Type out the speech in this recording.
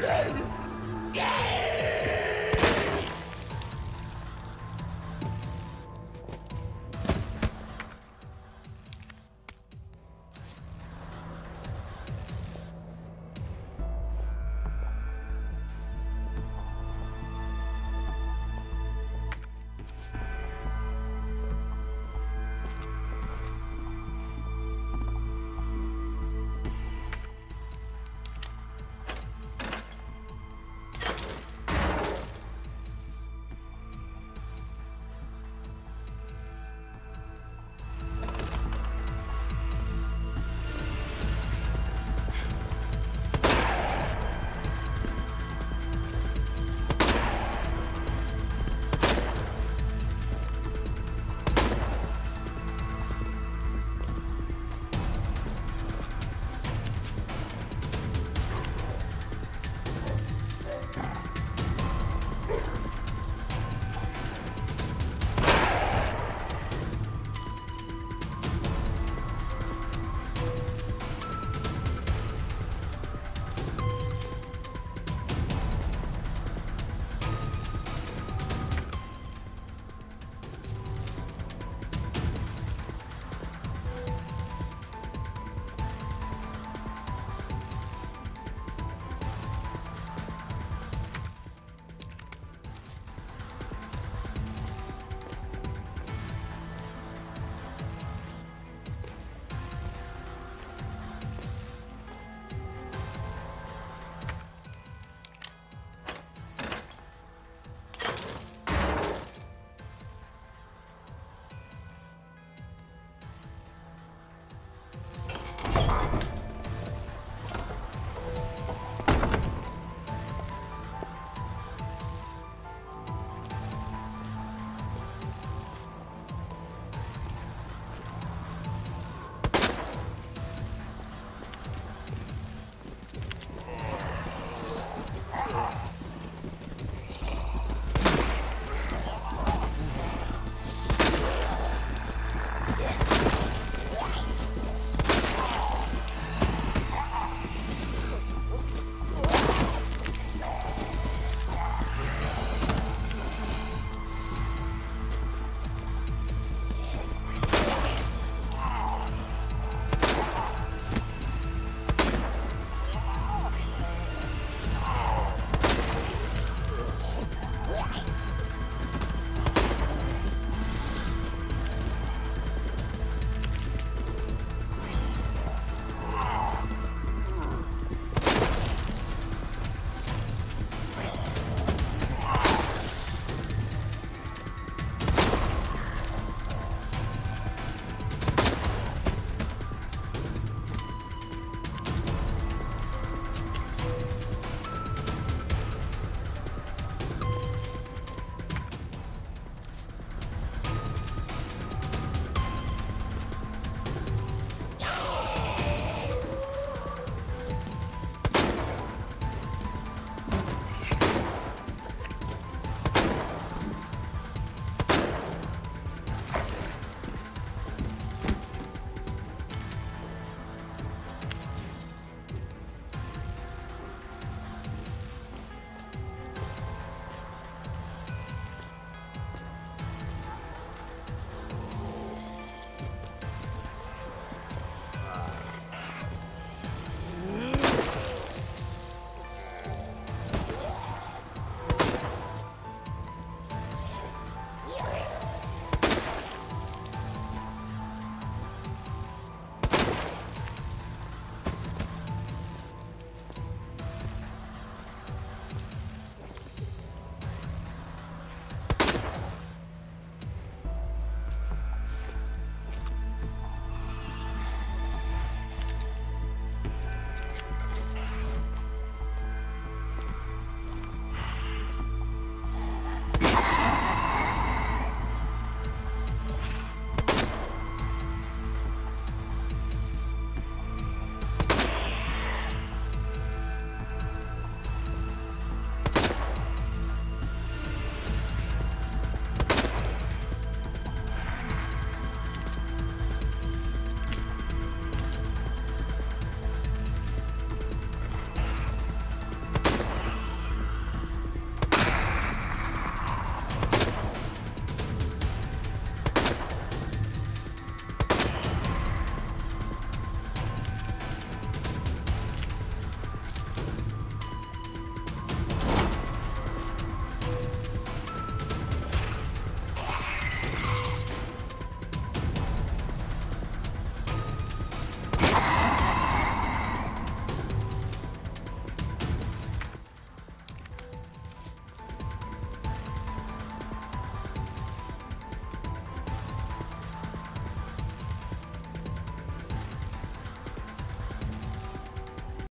Yeah.